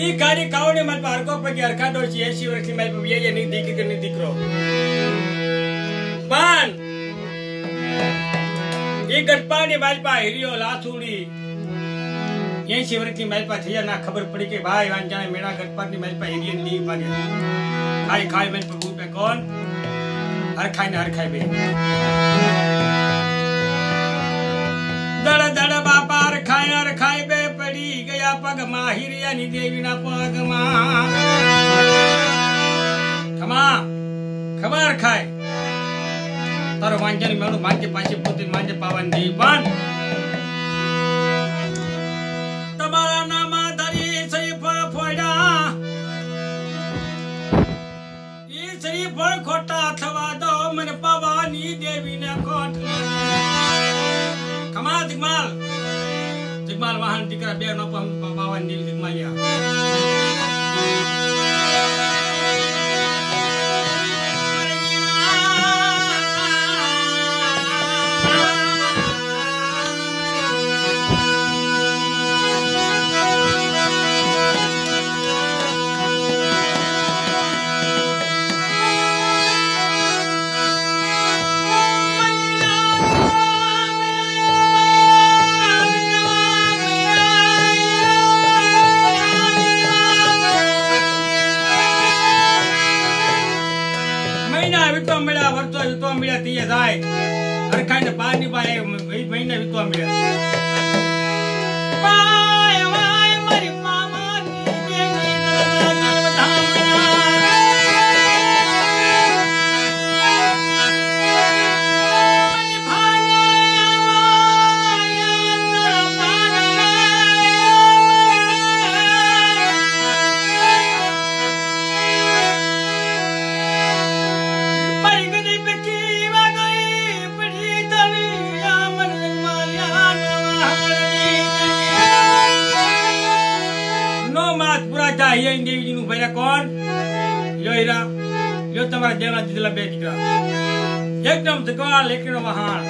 મારી કાવડી મારી પર હરકો પગે હરખા ડોશી એસી વર્ષની મારી પર યે ની દીકરી કે ની દીકરો પણ એ ગટપાની મારી પા હિરિયો લાસુડી એસી વર્ષની મારી પા થયા ના ખબર પડી કે ભાઈ વાંજાને મેળા ગટપાની મારી પા હિરિયો ની પાડે ખાઈ ખાઈ મારી પર ભૂપે કોણ હરખાઈ ને હરખાઈ બે દડ દડ બાપા રખાય રખાય બે પડી ગયા પગમાં હિરિયાની દેવીના પગમાં ખમા ખબર ખાય તારો વાંજન મેળું માંજે પાછી પોતે માંજે પાવાની દેવી પણ તમારા નામાં ધરી શ્રીફળ ફોડ્યા ઈ શ્રીફળ ખોટા થવા દો મને પાવાની દેવીને કોટ ખમા Jagmal mal wahan dikra be no di pawan ya. ni હરખાઈ ને બાર ની બાર મહિના વીતવા મળ્યા માસ પૂરા થાય એ દેવીજી નું ભર્યા કોણ લ્યો હીરા લ્યો તમારા દેવના દીધેલા બે દીકરા એકદમ જગવાલ એકનો વહાણ